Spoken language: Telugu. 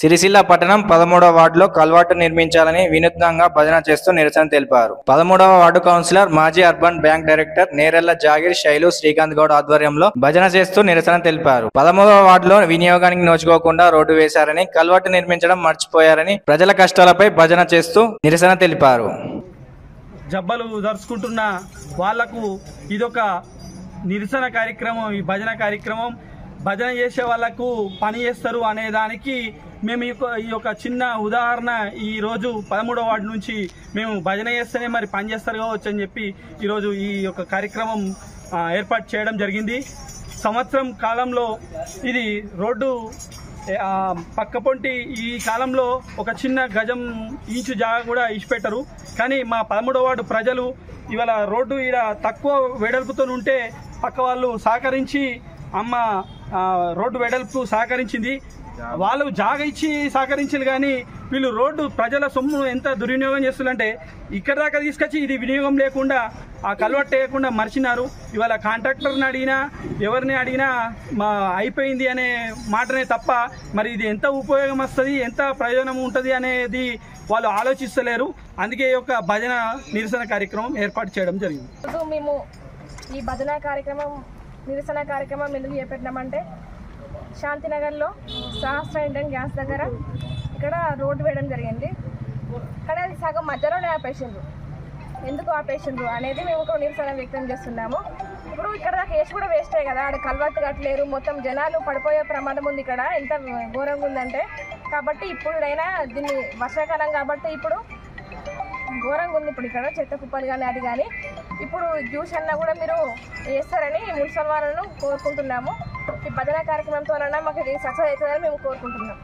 సిరిసిల్ల పట్టణం పదమూడవ వార్డులో కల్వాటు నిర్మించాలని వినూత్నంగా భజన చేస్తూ నిరసన తెలిపారు. పదమూడవ వార్డు కౌన్సిలర్ మాజీ urban bank director Nerella Jagir Shailu Srikanth Goud ఆధ్వర్యంలో భజన చేస్తూ నిరసన తెలిపారు. పదమూడవ వార్డులో వినియోగానికి నోచుకోకుండా రోడ్డు వేశారని కల్వాటు నిర్మించడం మర్చిపోయారని ప్రజల కష్టాలపై భజన చేస్తూ నిరసన తెలిపారు. జబ్బలు దర్చుకుంటున్న వాళ్ళకు ఇదొక నిరసన కార్యక్రమం ఈ భజన కార్యక్రమం. భజన చేసే వాళ్ళకు పని చేస్తారు అనే దానికి మేము ఈ యొక్క- ఈ యొక్క చిన్న ఉదాహరణ ఈ రోజు పదమూడవ వార్డు నుంచి మేము భజన చేస్తేనే మరి పని చేస్తారు కావచ్చు అని చెప్పి ఈరోజు ఈ యొక్క కార్యక్రమం ఏర్పాటు చేయడం జరిగింది. సంవత్సరం కాలంలో ఇది రోడ్డు పక్కపొంటి ఈ కాలంలో ఒక చిన్న గజం ఇంచు జాగా కూడా ఇచ్చిపెట్టరు. కానీ మా పదమూడవ వార్డు ప్రజలు ఇవాళ రోడ్డు ఈడ తక్కువ వెడల్పుతో ఉంటే పక్క వాళ్ళు సహకరించి అమ్మ రోడ్డు వెడల్పు సహకరించింది. వాళ్ళు జాగ ఇచ్చి సహకరించారు కానీ వీళ్ళు రోడ్డు ప్రజల సొమ్ము ఎంత దుర్వినియోగం చేస్తున్నారంటే ఇక్కడ దాకా తీసుకొచ్చి ఇది వినియోగం లేకుండా ఆ కలవట్ వేయకుండా మర్చినారు. ఇవాళ కాంట్రాక్టర్ని అడిగినా ఎవరిని అడిగినా మా అయిపోయింది అనే మాటనే తప్ప మరి ఇది ఎంత ఉపయోగం వస్తుంది ఎంత ప్రయోజనం ఉంటుంది అనేది వాళ్ళు ఆలోచిస్తలేరు. అందుకే ఈ యొక్క భజన నిరసన కార్యక్రమం ఏర్పాటు చేయడం జరిగింది. మేము ఈ భజన కార్యక్రమం నిరసన కార్యక్రమం ఎందుకు చేపట్టినామంటే శాంతినగర్లో సహస్ర ఇండియన్ గ్యాస్ దగ్గర ఇక్కడ రోడ్డు వేయడం జరిగింది. కానీ అది సగం మధ్యలోనే ఆపేసిండ్రు. ఎందుకు ఆపేసిండ్రు అనేది మేము ఒక నిరసన వ్యక్తం చేస్తున్నాము. ఇప్పుడు ఇక్కడ దాకా వేసి కూడా వేస్టే కదా ఆడ కల్వర్ట్ కట్టలేరు మొత్తం జనాలు పడిపోయే ప్రమాదం ఉంది ఇక్కడ ఎంత ఘోరంగా ఉందంటే. కాబట్టి ఇప్పుడైనా దీన్ని వర్షాకాలం కాబట్టి ఇప్పుడు ఘోరంగా ఉంది ఇప్పుడు ఇక్కడ చెత్త కుప్పలు కానీ అది కానీ. ఇప్పుడు జ్యూస్ అన్నా కూడా మీరు వేస్తారని మున్సిపల్ వాళ్ళను కోరుకుంటున్నాము. ఈ భజన కార్యక్రమంతో మాకు ఇది సక్సెస్ అవుతుందని మేము కోరుకుంటున్నాం.